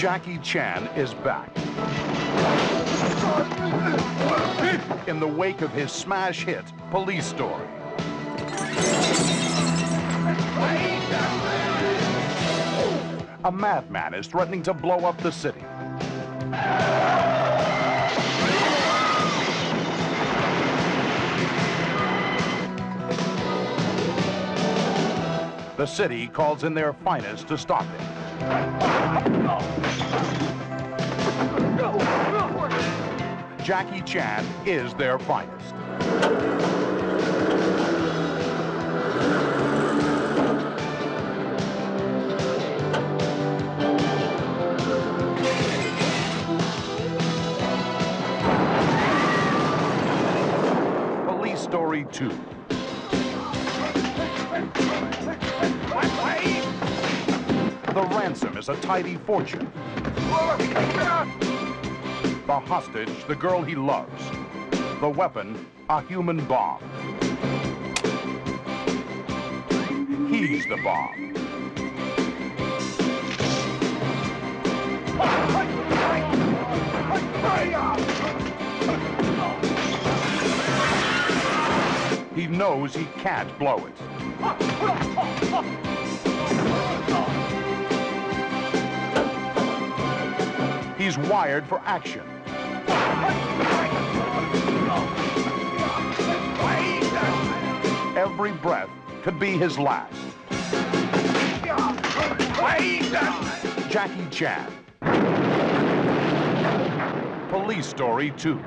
Jackie Chan is back. In the wake of his smash hit, Police Story. A madman is threatening to blow up the city. The city calls in their finest to stop it. Jackie Chan is their finest. Police Story 2. The ransom is a tidy fortune. The hostage, the girl he loves. The weapon, a human bomb. He's the bomb. He knows he can't blow it. He's wired for action. Every breath could be his last. Jackie Chan. Police Story 2.